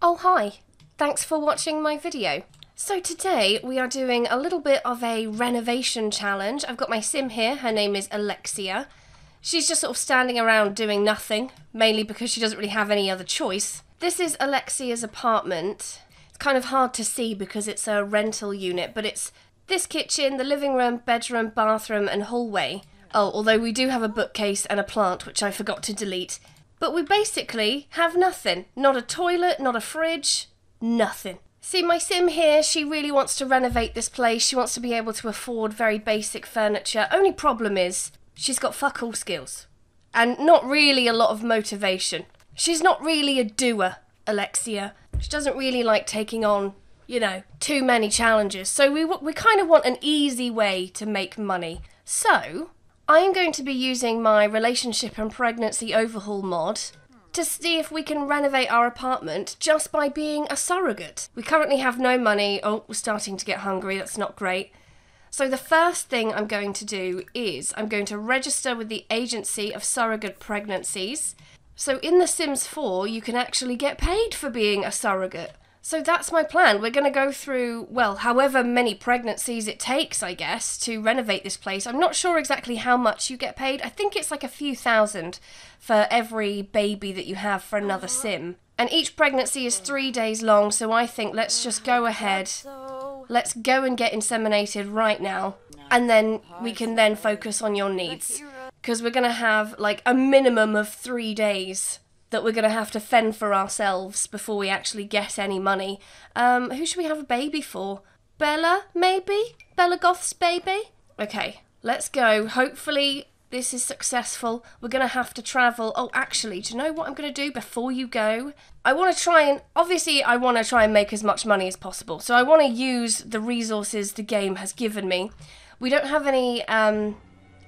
Oh hi, thanks for watching my video. So today we are doing a little bit of a renovation challenge. I've got my sim here, her name is Alexia. She's just sort of standing around doing nothing, mainly because she doesn't really have any other choice. This is Alexia's apartment. It's kind of hard to see because it's a rental unit, but it's this kitchen, the living room, bedroom, bathroom and hallway. Oh, although we do have a bookcase and a plant, which I forgot to delete. But we basically have nothing. Not a toilet, not a fridge, nothing. See, my sim here, she really wants to renovate this place. She wants to be able to afford very basic furniture. Only problem is, she's got fuck all skills. And not really a lot of motivation. She's not really a doer, Alexia. She doesn't really like taking on, you know, too many challenges. So we, we kind of want an easy way to make money. So, I am going to be using my relationship and pregnancy overhaul mod to see if we can renovate our apartment just by being a surrogate. We currently have no money. Oh, we're starting to get hungry. That's not great. So the first thing I'm going to do is I'm going to register with the Agency of Surrogate Pregnancies. So in The Sims 4, you can actually get paid for being a surrogate. So that's my plan. We're going to go through, well, however many pregnancies it takes, I guess, to renovate this place. I'm not sure exactly how much you get paid. I think it's like a few thousand for every baby that you have for another sim. And each pregnancy is three days long, so I think let's just go ahead. Let's go and get inseminated right now. And then we can then focus on your needs. Because we're going to have like a minimum of three days that we're going to have to fend for ourselves before we actually get any money. Um, who should we have a baby for? Bella, maybe? Bella Goth's baby? Okay, let's go. Hopefully this is successful. We're going to have to travel. Oh, actually, do you know what I'm going to do before you go? I want to try and, obviously, I want to try and make as much money as possible. So I want to use the resources the game has given me. We don't have any um,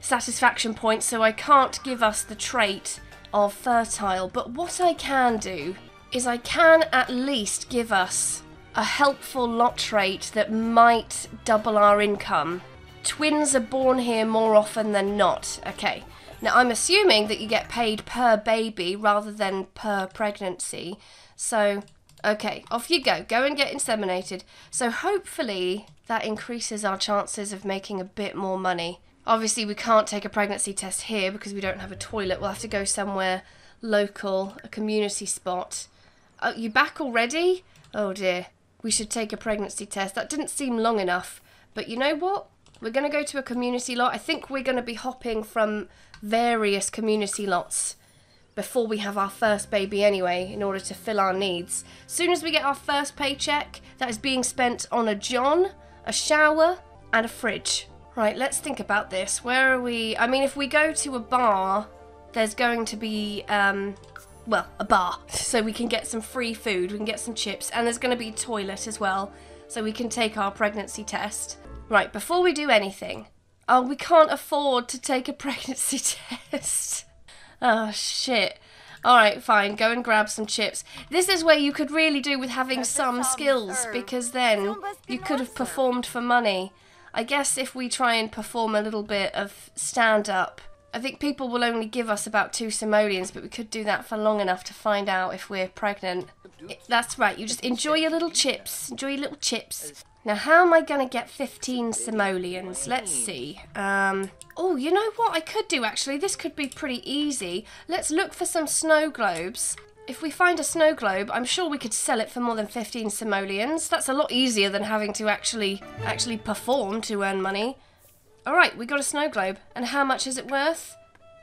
satisfaction points, so I can't give us the trait of fertile, but what I can do is I can at least give us a helpful lot trait that might double our income. Twins are born here more often than not. Okay. Now I'm assuming that you get paid per baby rather than per pregnancy. So, okay, off you go. Go and get inseminated. So hopefully that increases our chances of making a bit more money. Obviously, we can't take a pregnancy test here because we don't have a toilet. We'll have to go somewhere local, a community spot. Oh, you back already? Oh dear. We should take a pregnancy test. That didn't seem long enough. But you know what? We're going to go to a community lot. I think we're going to be hopping from various community lots before we have our first baby anyway, in order to fill our needs. Soon as we get our first paycheck, that is being spent on a John, a shower, and a fridge. Right, let's think about this. Where are we? I mean, if we go to a bar, there's going to be, um, well, a bar. So we can get some free food, we can get some chips, and there's going to be a toilet as well. So we can take our pregnancy test. Right, before we do anything, oh, we can't afford to take a pregnancy test. oh, shit. Alright, fine, go and grab some chips. This is where you could really do with having some skills, because then you could have performed for money. I guess if we try and perform a little bit of stand up, I think people will only give us about two simoleons, but we could do that for long enough to find out if we're pregnant. that's right, you just enjoy your little chips. Enjoy your little chips. Now, how am I going to get 15 simoleons? Let's see. Um, oh, you know what I could do actually? This could be pretty easy. Let's look for some snow globes if we find a snow globe, I'm sure we could sell it for more than 15 simoleons. That's a lot easier than having to actually actually perform to earn money. Alright, we got a snow globe. And how much is it worth?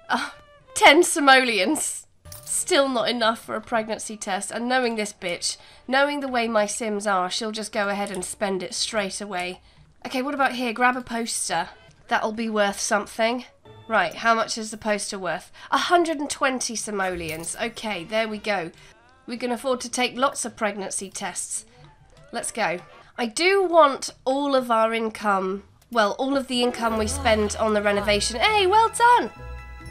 Oh, 10 simoleons. Still not enough for a pregnancy test. And knowing this bitch, knowing the way my sims are, she'll just go ahead and spend it straight away. Okay, what about here? Grab a poster. That'll be worth something. Right, how much is the poster worth? 120 simoleons. Okay, there we go. We can afford to take lots of pregnancy tests. Let's go. I do want all of our income, well, all of the income we spend on the renovation. Hey, well done!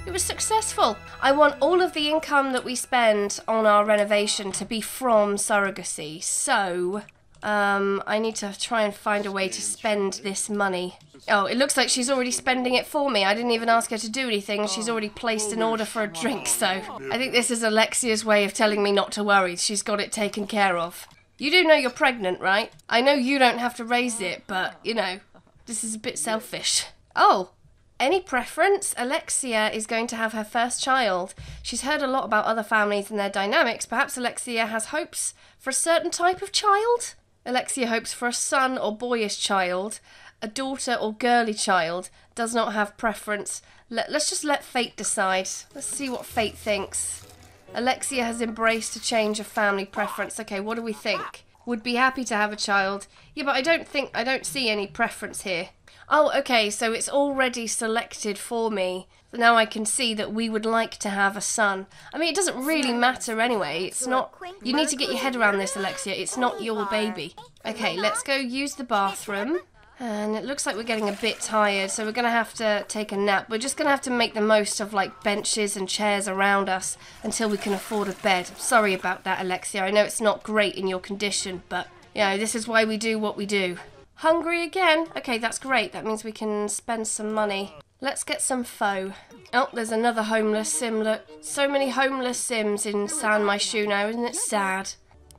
It was successful. I want all of the income that we spend on our renovation to be from surrogacy. So, Um, I need to try and find a way to spend this money. Oh, it looks like she's already spending it for me. I didn't even ask her to do anything. She's already placed an order for a drink, so I think this is Alexia's way of telling me not to worry. She's got it taken care of. You do know you're pregnant, right? I know you don't have to raise it, but, you know, this is a bit selfish. Oh, any preference? Alexia is going to have her first child. She's heard a lot about other families and their dynamics. Perhaps Alexia has hopes for a certain type of child? Alexia hopes for a son or boyish child, a daughter or girly child, does not have preference. Let, us just let fate decide. Let's see what fate thinks. Alexia has embraced a change of family preference. Okay, what do we think? Would be happy to have a child. Yeah, but I don't think, I don't see any preference here. Oh, okay, so it's already selected for me. Now I can see that we would like to have a son. I mean, it doesn't really matter anyway. It's not... You need to get your head around this, Alexia. It's not your baby. Okay, let's go use the bathroom. And it looks like we're getting a bit tired, so we're going to have to take a nap. We're just going to have to make the most of, like, benches and chairs around us until we can afford a bed. Sorry about that, Alexia. I know it's not great in your condition, but, you know, this is why we do what we do. Hungry again? Okay, that's great. That means we can spend some money. Let's get some pho. Oh, there's another homeless sim. Look, so many homeless sims in San Myshuno now. Isn't it sad?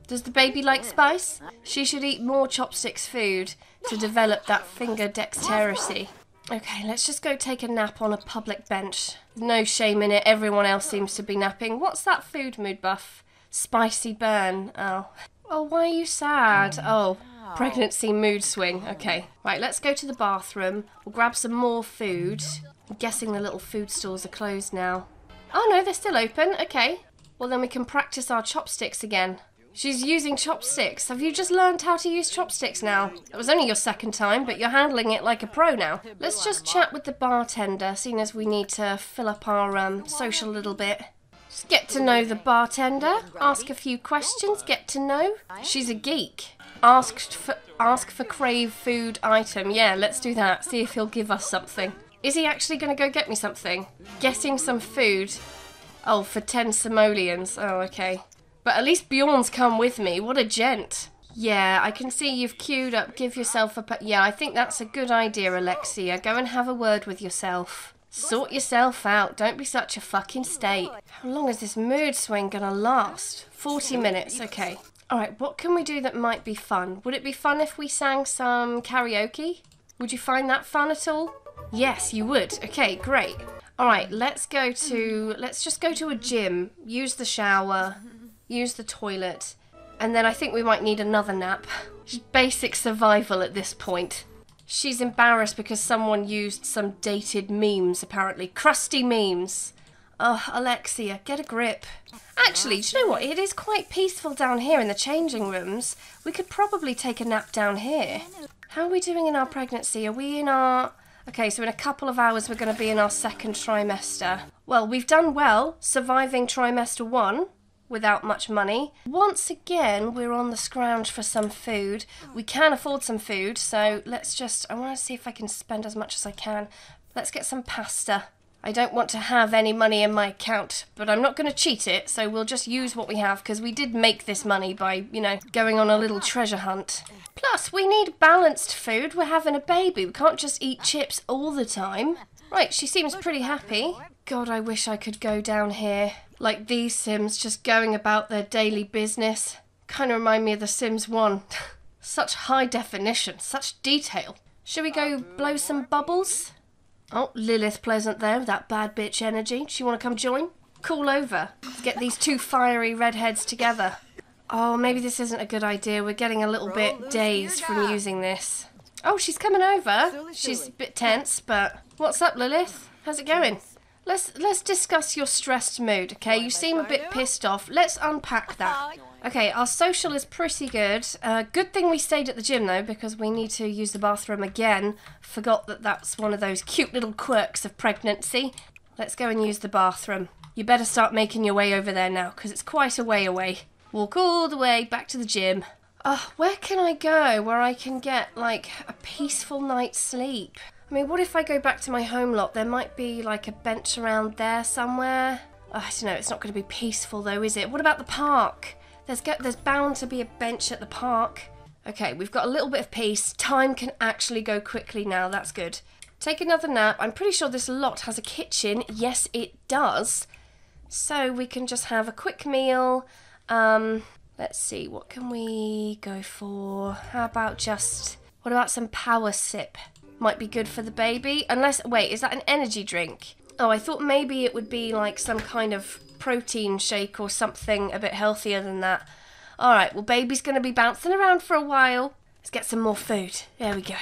Does the baby like spice? She should eat more chopsticks food to develop that finger dexterity. Okay, let's just go take a nap on a public bench. No shame in it, everyone else seems to be napping. What's that food mood buff? Spicy burn. Oh. Oh, why are you sad? Oh, pregnancy mood swing. Okay, right, let's go to the bathroom. We'll grab some more food. I'm guessing the little food stores are closed now. Oh no, they're still open. Okay. Well, then we can practice our chopsticks again. She's using chopsticks. Have you just learned how to use chopsticks now? It was only your second time, but you're handling it like a pro now. Let's just chat with the bartender, seeing as we need to fill up our um, social a little bit. Get to know the bartender, ask a few questions, get to know. She's a geek. Asked for ask for crave food item. Yeah, let's do that. See if he'll give us something. Is he actually going to go get me something? Getting some food. Oh, for 10 simoleons. Oh, okay. But at least Bjorn's come with me. What a gent. Yeah, I can see you've queued up. Give yourself a... Yeah, I think that's a good idea, Alexia. Go and have a word with yourself. Sort yourself out. Don't be such a fucking state. How long is this mood swing gonna last? 40 minutes, okay. Alright, what can we do that might be fun? Would it be fun if we sang some karaoke? Would you find that fun at all? Yes, you would. Okay, great. Alright, let's go to... Let's just go to a gym. Use the shower use the toilet, and then I think we might need another nap. Just basic survival at this point. She's embarrassed because someone used some dated memes, apparently. Crusty memes. Oh, Alexia, get a grip. Actually, do you know what? It is quite peaceful down here in the changing rooms. We could probably take a nap down here. How are we doing in our pregnancy? Are we in our... Okay, so in a couple of hours we're going to be in our second trimester. Well, we've done well, surviving trimester one without much money. Once again, we're on the scrounge for some food. We can afford some food, so let's just, I want to see if I can spend as much as I can. Let's get some pasta. I don't want to have any money in my account, but I'm not going to cheat it, so we'll just use what we have, because we did make this money by, you know, going on a little treasure hunt. Plus, we need balanced food. We're having a baby. We can't just eat chips all the time. Right, she seems pretty happy. God, I wish I could go down here like these Sims just going about their daily business. Kind of remind me of The Sims 1. such high definition, such detail. Should we go blow some bubbles? Oh, Lilith Pleasant there with that bad bitch energy. She want to come join? Call over. Let's get these two fiery redheads together. Oh, maybe this isn't a good idea. We're getting a little bit dazed from using this. Oh, she's coming over. She's a bit tense, but what's up, Lilith? How's it going? Let's let's discuss your stressed mood, okay? You seem a bit pissed off. Let's unpack that. Okay, our social is pretty good. Uh, good thing we stayed at the gym though, because we need to use the bathroom again. Forgot that that's one of those cute little quirks of pregnancy. Let's go and use the bathroom. You better start making your way over there now, because it's quite a way away. Walk all the way back to the gym. Oh, where can I go where I can get, like, a peaceful night's sleep? I mean, what if I go back to my home lot? There might be like a bench around there somewhere. Oh, I don't know, it's not going to be peaceful though, is it? What about the park? There's, there's bound to be a bench at the park. Okay, we've got a little bit of peace. Time can actually go quickly now. That's good. Take another nap. I'm pretty sure this lot has a kitchen. Yes, it does. So we can just have a quick meal. Um, let's see, what can we go for? How about just, what about some power sip? Might be good for the baby. Unless, wait, is that an energy drink? Oh, I thought maybe it would be like some kind of protein shake or something a bit healthier than that. All right, well, baby's going to be bouncing around for a while. Let's get some more food. There we go.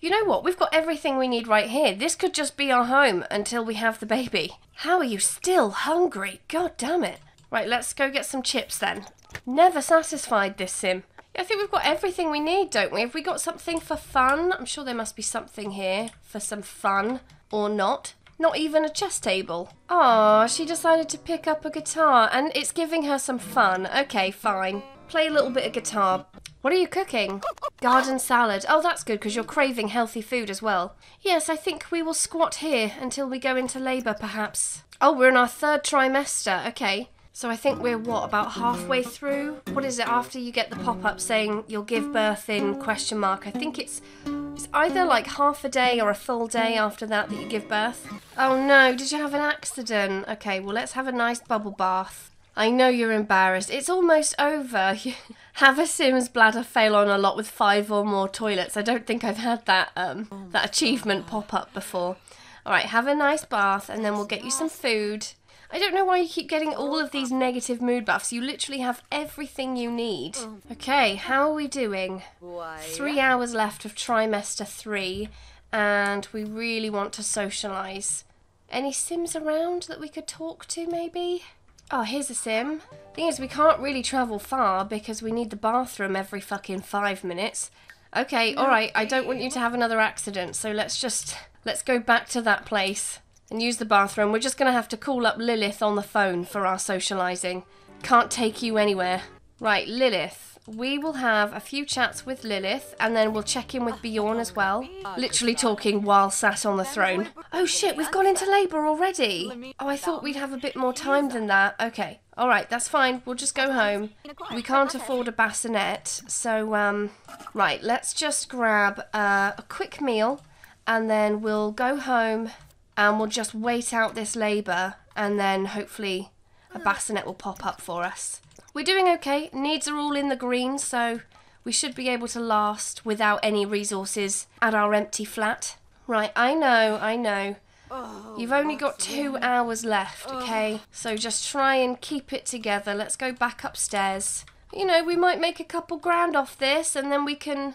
You know what? We've got everything we need right here. This could just be our home until we have the baby. How are you still hungry? God damn it. Right, let's go get some chips then. Never satisfied this sim. I think we've got everything we need, don't we? Have we got something for fun? I'm sure there must be something here for some fun. Or not. Not even a chess table. Ah, she decided to pick up a guitar and it's giving her some fun. Okay, fine. Play a little bit of guitar. What are you cooking? Garden salad. Oh, that's good because you're craving healthy food as well. Yes, I think we will squat here until we go into labour, perhaps. Oh, we're in our third trimester. Okay. So I think we're what about halfway through? What is it after you get the pop-up saying you'll give birth in question mark? I think it's it's either like half a day or a full day after that that you give birth. Oh no, did you have an accident? Okay, well let's have a nice bubble bath. I know you're embarrassed. It's almost over. Have a Sims bladder fail on a lot with five or more toilets. I don't think I've had that um, that achievement pop up before. All right, have a nice bath, and then we'll get you some food. I don't know why you keep getting all of these negative mood buffs. You literally have everything you need. Mm. Okay, how are we doing? Three hours left of trimester three, and we really want to socialise. Any Sims around that we could talk to, maybe? Oh, here's a sim. Thing is, we can't really travel far because we need the bathroom every fucking five minutes. Okay, alright, I don't want you to have another accident, so let's just, let's go back to that place and use the bathroom. We're just going to have to call up Lilith on the phone for our socialising. Can't take you anywhere. Right, Lilith we will have a few chats with Lilith and then we'll check in with Bjorn as well. Literally talking while sat on the throne. Oh shit, we've gone into labour already. Oh, I thought we'd have a bit more time than that. Okay, alright, that's fine. We'll just go home. We can't afford a bassinet, so, um, right, let's just grab uh, a quick meal and then we'll go home and we'll just wait out this labour and then hopefully a hmm. bassinet will pop up for us. We're doing okay. Needs are all in the green, so we should be able to last without any resources at our empty flat. Right, I know, I know. Oh, You've only got two hours left, oh. okay? So just try and keep it together. Let's go back upstairs. You know, we might make a couple grand off this and then we can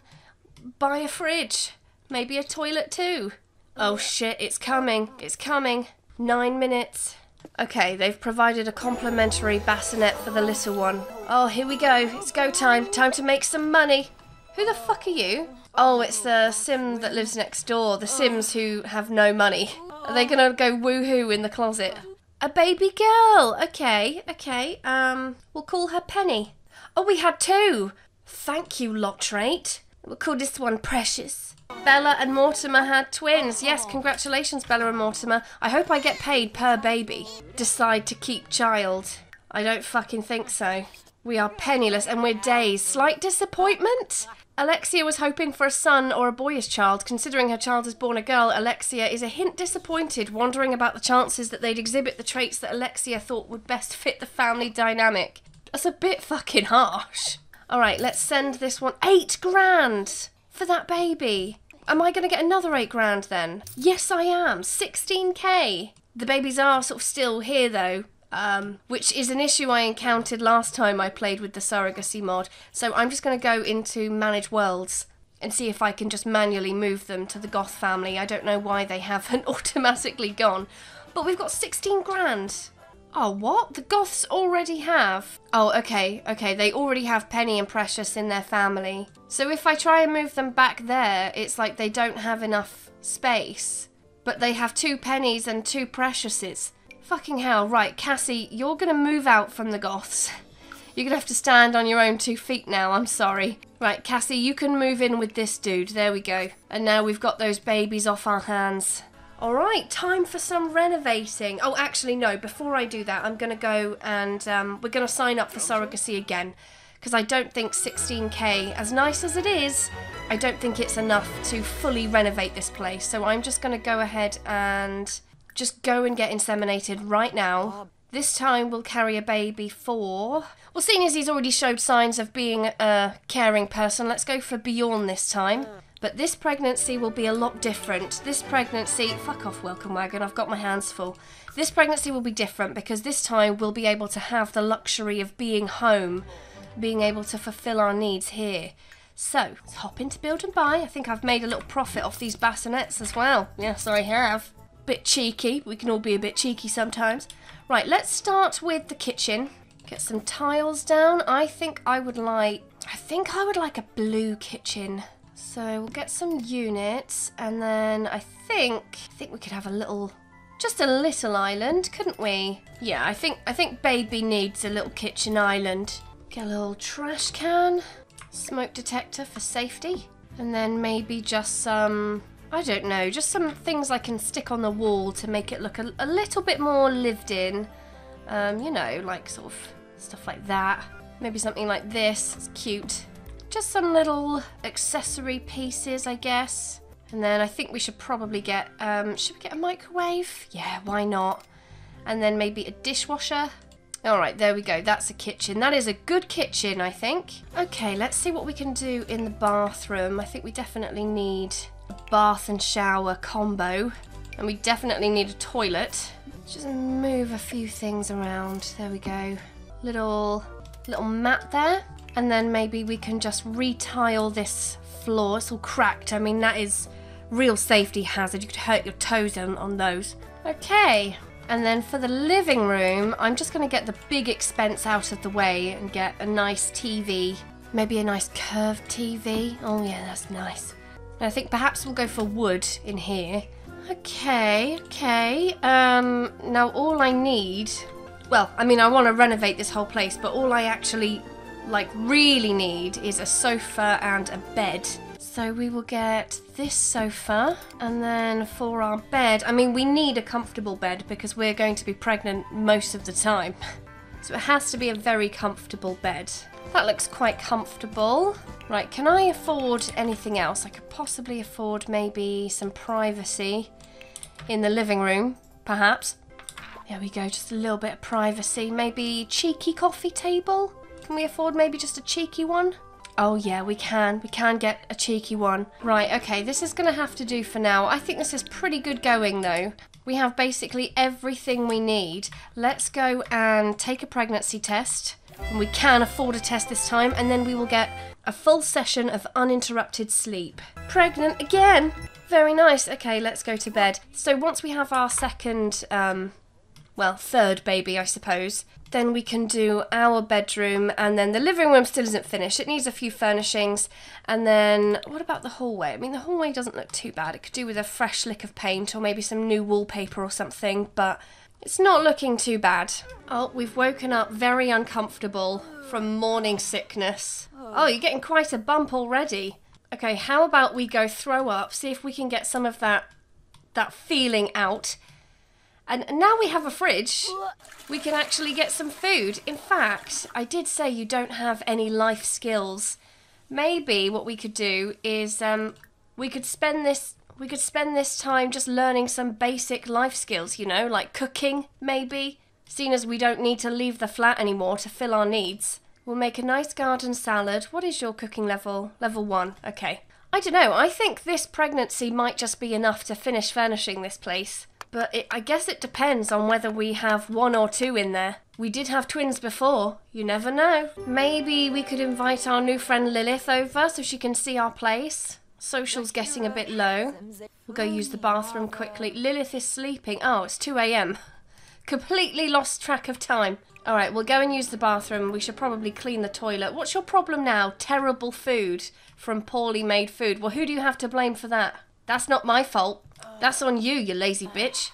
buy a fridge. Maybe a toilet too. Oh shit, it's coming. It's coming. Nine minutes. Okay, they've provided a complimentary bassinet for the little one. Oh, here we go. It's go time. Time to make some money. Who the fuck are you? Oh, it's the sim that lives next door. The sims who have no money. Are they gonna go woohoo in the closet? A baby girl. Okay, okay. Um, we'll call her Penny. Oh, we had two. Thank you, lot trait. We'll call this one Precious. Bella and Mortimer had twins. Yes, oh. congratulations, Bella and Mortimer. I hope I get paid per baby. Decide to keep child. I don't fucking think so. We are penniless and we're dazed. Slight disappointment? Alexia was hoping for a son or a boyish child. Considering her child is born a girl, Alexia is a hint disappointed, wondering about the chances that they'd exhibit the traits that Alexia thought would best fit the family dynamic. That's a bit fucking harsh. Alright, let's send this one. Eight grand! For that baby. Am I going to get another eight grand then? Yes, I am. 16k. The babies are sort of still here though, um, which is an issue I encountered last time I played with the surrogacy mod. So I'm just going to go into manage worlds and see if I can just manually move them to the Goth family. I don't know why they haven't automatically gone. But we've got 16 grand. Oh, what? The Goths already have? Oh, okay, okay, they already have Penny and Precious in their family. So if I try and move them back there, it's like they don't have enough space. But they have two Pennies and two Preciouses. Fucking hell, right, Cassie, you're gonna move out from the Goths. You're gonna have to stand on your own two feet now, I'm sorry. Right, Cassie, you can move in with this dude, there we go. And now we've got those babies off our hands. Alright, time for some renovating. Oh, actually, no, before I do that, I'm going to go and um, we're going to sign up for surrogacy again. because I don't think 16k, as nice as it is, I don't think it's enough to fully renovate this place. So I'm just going to go ahead and just go and get inseminated right now. This time we'll carry a baby for... Well, seeing as he's already showed signs of being a caring person, let's go for Bjorn this time. But this pregnancy will be a lot different. This pregnancy... Fuck off, Welcome Wagon. I've got my hands full. This pregnancy will be different because this time we'll be able to have the luxury of being home, being able to fulfill our needs here. So, let's hop into Build and Buy. I think I've made a little profit off these bassinets as well. Yes, I have. Bit cheeky. We can all be a bit cheeky sometimes. Right, let's start with the kitchen. Get some tiles down. I think I would like... I think I would like a blue kitchen. So we'll get some units and then I think I think we could have a little just a little island, couldn't we? Yeah, I think I think baby needs a little kitchen island. Get a little trash can smoke detector for safety, and then maybe just some, I don't know, just some things I can stick on the wall to make it look a, a little bit more lived in. Um, you know, like sort of stuff like that. Maybe something like this, it's cute. Just some little accessory pieces, I guess. And then I think we should probably get, um, should we get a microwave? Yeah, why not? And then maybe a dishwasher. All right, there we go. That's a kitchen. That is a good kitchen, I think. Okay, let's see what we can do in the bathroom. I think we definitely need a bath and shower combo. And we definitely need a toilet. Just move a few things around. There we go. Little, little mat there. And then maybe we can just retile this floor. It's all cracked. I mean, that is real safety hazard. You could hurt your toes on, on those. Okay, and then for the living room, I'm just going to get the big expense out of the way and get a nice TV. Maybe a nice curved TV. Oh yeah, that's nice. I think perhaps we'll go for wood in here. Okay, okay. Um, now all I need... Well, I mean, I want to renovate this whole place, but all I actually, like, really need is a sofa and a bed. So we will get this sofa and then for our bed, I mean we need a comfortable bed because we're going to be pregnant most of the time. So it has to be a very comfortable bed. That looks quite comfortable. Right, can I afford anything else? I could possibly afford maybe some privacy in the living room, perhaps. There we go, just a little bit of privacy. Maybe cheeky coffee table? Can we afford maybe just a cheeky one? Oh yeah, we can. We can get a cheeky one. Right, okay, this is going to have to do for now. I think this is pretty good going though. We have basically everything we need. Let's go and take a pregnancy test. And we can afford a test this time, and then we will get a full session of uninterrupted sleep. Pregnant again! Very nice. Okay, let's go to bed. So once we have our second, um, well, third baby, I suppose, then we can do our bedroom and then the living room still isn't finished. It needs a few furnishings. And then what about the hallway? I mean, the hallway doesn't look too bad. It could do with a fresh lick of paint or maybe some new wallpaper or something, but it's not looking too bad. Oh, we've woken up very uncomfortable from morning sickness. Oh, you're getting quite a bump already. Okay, how about we go throw up, see if we can get some of that that feeling out and now we have a fridge. We can actually get some food. In fact, I did say you don't have any life skills. Maybe what we could do is um, we could spend this we could spend this time just learning some basic life skills, you know, like cooking, maybe. Seeing as we don't need to leave the flat anymore to fill our needs. We'll make a nice garden salad. What is your cooking level? Level one. Okay. I don't know. I think this pregnancy might just be enough to finish furnishing this place. But it, I guess it depends on whether we have one or two in there. We did have twins before. You never know. Maybe we could invite our new friend Lilith over so she can see our place. Social's getting a bit low. We'll go use the bathroom quickly. Lilith is sleeping. Oh, it's 2 a.m. Completely lost track of time. All right, we'll go and use the bathroom. We should probably clean the toilet. What's your problem now? Terrible food from poorly made food. Well, who do you have to blame for that? That's not my fault. That's on you, you lazy bitch.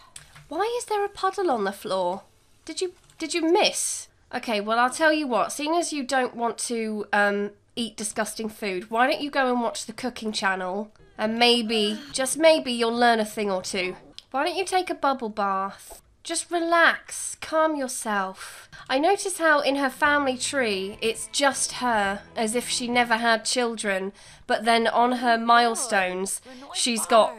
Why is there a puddle on the floor? Did you did you miss? Okay, well I'll tell you what. Seeing as you don't want to um, eat disgusting food, why don't you go and watch the cooking channel and maybe, just maybe, you'll learn a thing or two. Why don't you take a bubble bath? Just relax, calm yourself. I notice how in her family tree it's just her, as if she never had children, but then on her milestones she's got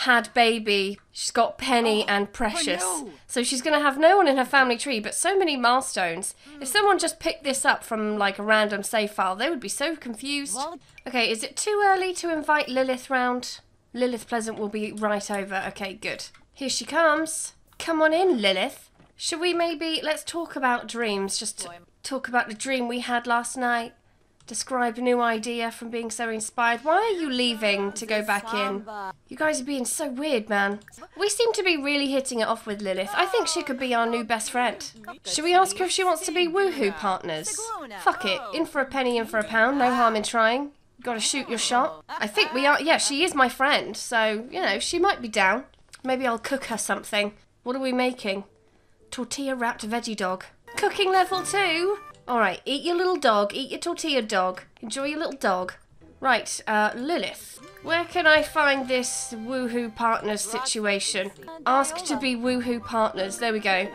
had baby, she's got Penny and Precious. So she's going to have no one in her family tree, but so many milestones. If someone just picked this up from like a random save file, they would be so confused. Okay, is it too early to invite Lilith round? Lilith Pleasant will be right over. Okay, good. Here she comes. Come on in, Lilith. Should we maybe let's talk about dreams? Just talk about the dream we had last night. Describe a new idea from being so inspired. Why are you leaving to go back in? You guys are being so weird, man. We seem to be really hitting it off with Lilith. I think she could be our new best friend. Should we ask her if she wants to be woohoo partners? Fuck it. In for a penny, in for a pound. No harm in trying. Gotta shoot your shot. I think we are. Yeah, she is my friend. So, you know, she might be down. Maybe I'll cook her something. What are we making? Tortilla wrapped veggie dog. Cooking level two? Alright, eat your little dog. Eat your tortilla dog. Enjoy your little dog. Right, uh, Lilith. Where can I find this woohoo partners situation? Ask to be woohoo partners. There we go.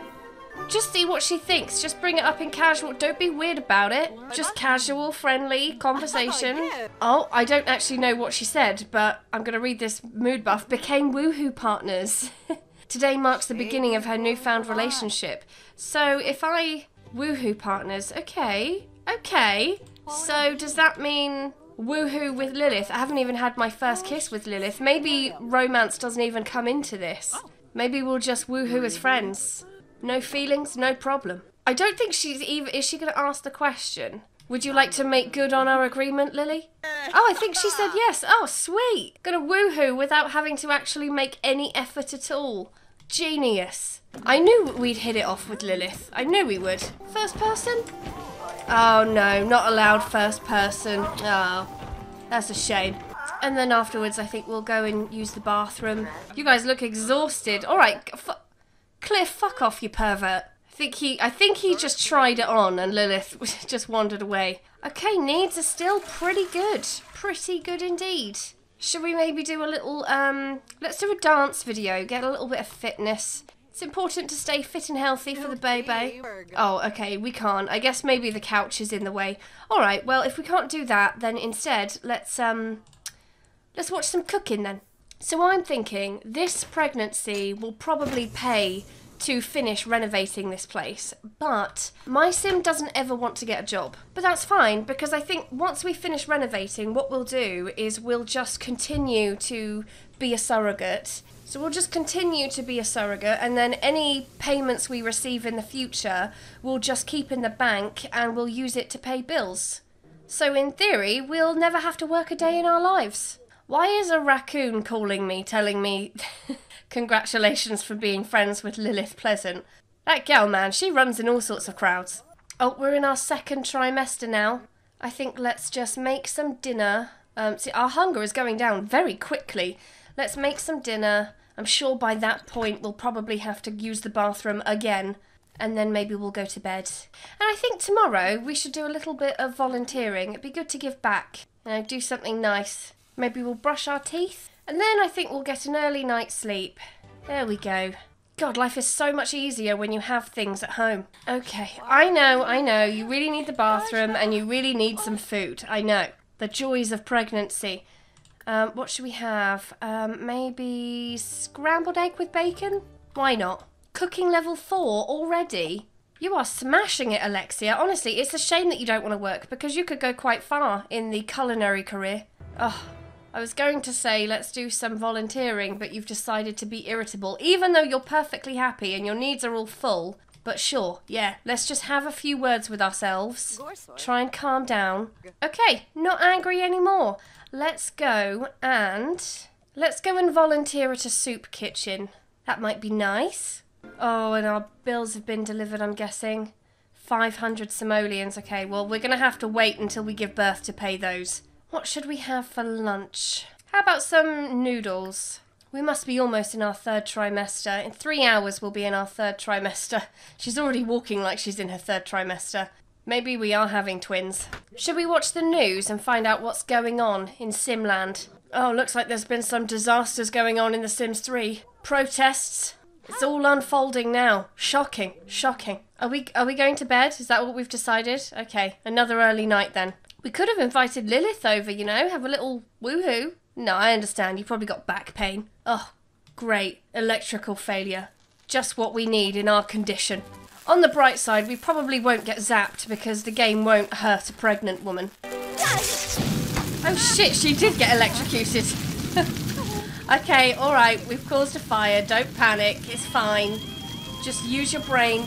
Just see what she thinks. Just bring it up in casual. Don't be weird about it. Just casual, friendly conversation. Oh, I don't actually know what she said, but I'm going to read this mood buff. Became woohoo partners. Today marks the beginning of her newfound relationship. So if I woohoo partners, okay, okay. So does that mean woohoo with Lilith? I haven't even had my first kiss with Lilith. Maybe romance doesn't even come into this. Oh. Maybe we'll just woohoo as friends. No feelings, no problem. I don't think she's even. Is she going to ask the question? Would you like to make good on our agreement, Lily? Uh, oh, I think she said yes. Oh, sweet. Gonna woohoo without having to actually make any effort at all. Genius. I knew we'd hit it off with Lilith. I knew we would. First person? Oh no, not allowed first person. Oh, that's a shame. And then afterwards, I think we'll go and use the bathroom. You guys look exhausted. All right, Cliff, fuck off, you pervert. I think he, I think he just tried it on, and Lilith just wandered away. Okay, needs are still pretty good, pretty good indeed. Should we maybe do a little, um, let's do a dance video, get a little bit of fitness. It's important to stay fit and healthy for the baby. Oh, okay, we can't. I guess maybe the couch is in the way. All right, well, if we can't do that, then instead, let's, um, let's watch some cooking then. So I'm thinking this pregnancy will probably pay to finish renovating this place. But my sim doesn't ever want to get a job. But that's fine because I think once we finish renovating, what we'll do is we'll just continue to be a surrogate. So we'll just continue to be a surrogate, and then any payments we receive in the future, we'll just keep in the bank and we'll use it to pay bills. So, in theory, we'll never have to work a day in our lives. Why is a raccoon calling me, telling me Congratulations for being friends with Lilith Pleasant. That gal, man, she runs in all sorts of crowds. Oh, we're in our second trimester now. I think let's just make some dinner. Um, see, our hunger is going down very quickly. Let's make some dinner. I'm sure by that point we'll probably have to use the bathroom again. And then maybe we'll go to bed. And I think tomorrow we should do a little bit of volunteering. It'd be good to give back. You know, do something nice. Maybe we'll brush our teeth. And then I think we'll get an early night's sleep. There we go. God, life is so much easier when you have things at home. Okay, I know, I know, you really need the bathroom and you really need some food. I know. The joys of pregnancy. Um, what should we have? Um, maybe scrambled egg with bacon? Why not? Cooking level four already? You are smashing it, Alexia. Honestly, it's a shame that you don't want to work because you could go quite far in the culinary career. Oh, I was going to say let's do some volunteering, but you've decided to be irritable, even though you're perfectly happy and your needs are all full. But sure, yeah, let's just have a few words with ourselves. Try and calm down. Okay, not angry anymore. Let's go and... Let's go and volunteer at a soup kitchen. That might be nice. Oh, and our bills have been delivered, I'm guessing. 500 simoleons. Okay, well, we're going to have to wait until we give birth to pay those. What should we have for lunch? How about some noodles? We must be almost in our third trimester. In three hours, we'll be in our third trimester. She's already walking like she's in her third trimester. Maybe we are having twins. Should we watch the news and find out what's going on in Simland? Oh, looks like there's been some disasters going on in The Sims 3. Protests, It's all unfolding now. Shocking, shocking. Are we are we going to bed? Is that what we've decided? Okay, another early night then. We could have invited Lilith over, you know, have a little woohoo. No, I understand. You probably got back pain. Oh, great. Electrical failure. Just what we need in our condition. On the bright side, we probably won't get zapped because the game won't hurt a pregnant woman. Oh shit, she did get electrocuted. okay, alright, we've caused a fire. Don't panic. It's fine. Just use your brain.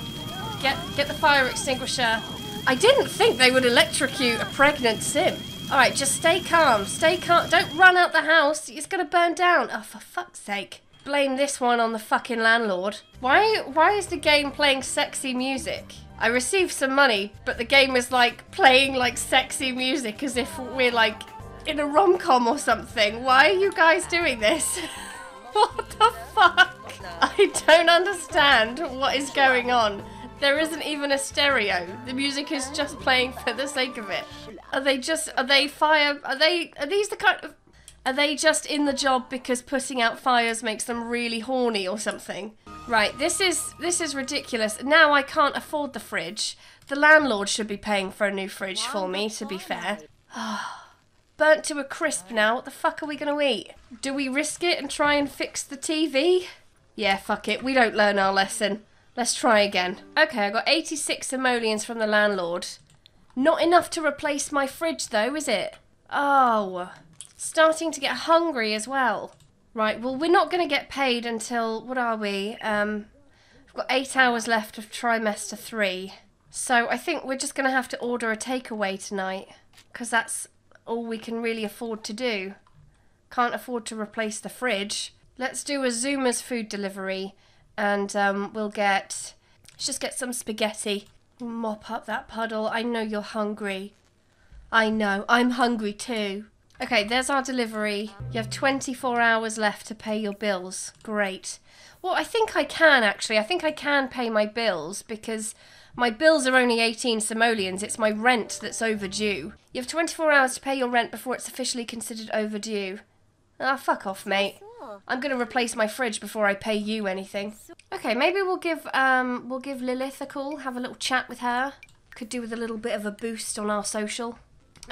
Get get the fire extinguisher. I didn't think they would electrocute a pregnant sim. Alright, just stay calm. Stay calm. Don't run out the house. It's gonna burn down. Oh, for fuck's sake. Blame this one on the fucking landlord. Why why is the game playing sexy music? I received some money, but the game is like playing like sexy music as if we're like in a rom-com or something. Why are you guys doing this? what the fuck? I don't understand what is going on. There isn't even a stereo. The music is just playing for the sake of it. Are they just are they fire are they are these the kind of are they just in the job because putting out fires makes them really horny or something? Right, this is this is ridiculous. Now I can't afford the fridge. The landlord should be paying for a new fridge for me, to be fair. Burnt to a crisp now. What the fuck are we to eat? Do we risk it and try and fix the TV? Yeah, fuck it. We don't learn our lesson. Let's try again. Okay, I got 86 simoleons from the landlord. Not enough to replace my fridge though, is it? Oh, starting to get hungry as well. Right, well we're not going to get paid until, what are we? Um, we've got eight hours left of trimester three. So I think we're just going to have to order a takeaway tonight. Because that's all we can really afford to do. Can't afford to replace the fridge. Let's do a Zuma's food delivery and um, we'll get, let's just get some spaghetti. Mop up that puddle. I know you're hungry. I know, I'm hungry too. Okay, there's our delivery. You have 24 hours left to pay your bills. Great. Well, I think I can actually. I think I can pay my bills because my bills are only 18 simoleons. It's my rent that's overdue. You have 24 hours to pay your rent before it's officially considered overdue. Ah, fuck off, mate. I'm gonna replace my fridge before I pay you anything. Okay, maybe we'll give um we'll give Lilith a call, have a little chat with her. Could do with a little bit of a boost on our social.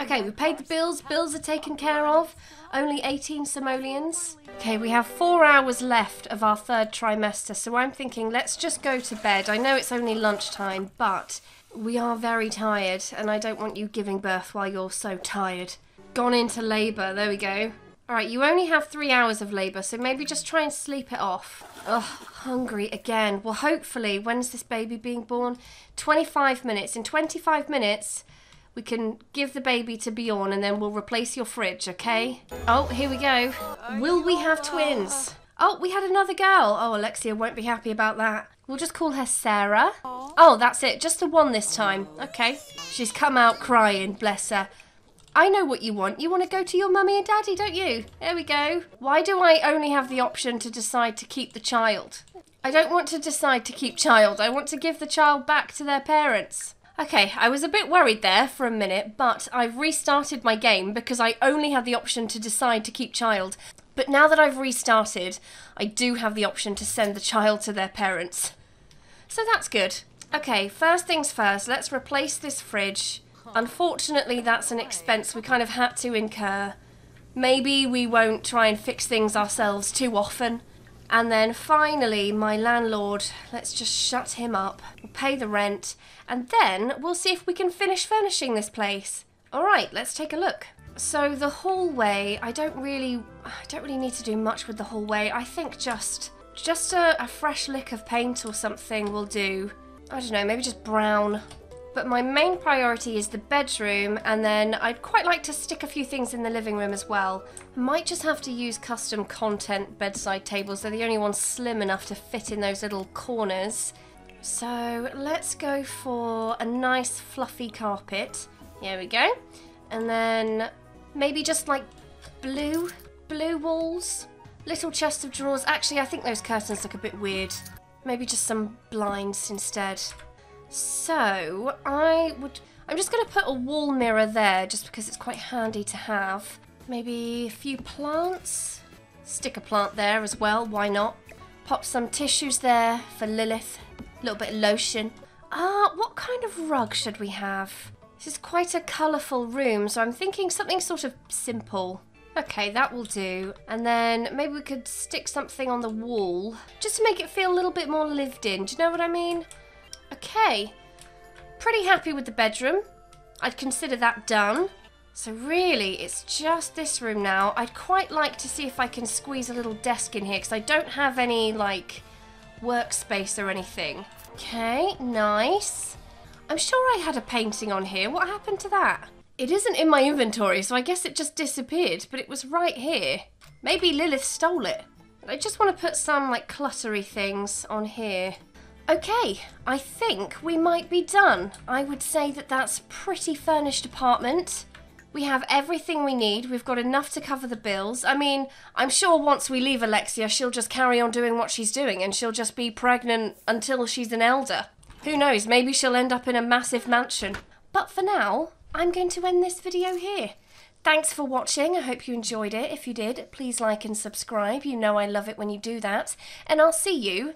Okay, we paid the bills. Bills are taken care of. Only 18 simoleons. Okay, we have four hours left of our third trimester, so I'm thinking let's just go to bed. I know it's only lunchtime, but we are very tired, and I don't want you giving birth while you're so tired. Gone into labour, there we go. Alright, you only have three hours of labour, so maybe just try and sleep it off. Ugh, hungry again. Well, hopefully, when's this baby being born? 25 minutes. In 25 minutes, we can give the baby to Bjorn and then we'll replace your fridge, okay? Oh, here we go. Will we have twins? Oh, we had another girl. Oh, Alexia won't be happy about that. We'll just call her Sarah. Oh, that's it. Just the one this time. Okay. She's come out crying, bless her. I know what you want. You want to go to your mummy and daddy, don't you? There we go. Why do I only have the option to decide to keep the child? I don't want to decide to keep child. I want to give the child back to their parents. Okay, I was a bit worried there for a minute, but I've restarted my game because I only had the option to decide to keep child. But now that I've restarted, I do have the option to send the child to their parents. So that's good. Okay, first things first, let's replace this fridge Unfortunately, that's an expense we kind of had to incur. Maybe we won't try and fix things ourselves too often. And then finally, my landlord, let's just shut him up, we'll pay the rent, and then we'll see if we can finish furnishing this place. All right, let's take a look. So the hallway, I don't really, I don't really need to do much with the hallway. I think just, just a, a fresh lick of paint or something will do. I don't know, maybe just brown. But my main priority is the bedroom, and then I'd quite like to stick a few things in the living room as well. Might just have to use custom content bedside tables. They're the only ones slim enough to fit in those little corners. So let's go for a nice fluffy carpet. Here we go. And then maybe just like blue, blue walls. Little chest of drawers. Actually, I think those curtains look a bit weird. Maybe just some blinds instead. So, I would... I'm just going to put a wall mirror there just because it's quite handy to have. Maybe a few plants? Stick a plant there as well, why not? Pop some tissues there for Lilith. A little bit of lotion. Ah, what kind of rug should we have? This is quite a colourful room, so I'm thinking something sort of simple. Okay, that will do. And then maybe we could stick something on the wall just to make it feel a little bit more lived in. Do you know what I mean? Okay. Pretty happy with the bedroom. I'd consider that done. So really, it's just this room now. I'd quite like to see if I can squeeze a little desk in here because I don't have any, like, workspace or anything. Okay, nice. I'm sure I had a painting on here. What happened to that? It isn't in my inventory, so I guess it just disappeared, but it was right here. Maybe Lilith stole it. I just want to put some, like, cluttery things on here. Okay, I think we might be done. I would say that that's pretty furnished apartment. We have everything we need. We've got enough to cover the bills. I mean, I'm sure once we leave Alexia, she'll just carry on doing what she's doing and she'll just be pregnant until she's an elder. Who knows, maybe she'll end up in a massive mansion. But for now, I'm going to end this video here. Thanks for watching. I hope you enjoyed it. If you did, please like and subscribe. You know I love it when you do that. And I'll see you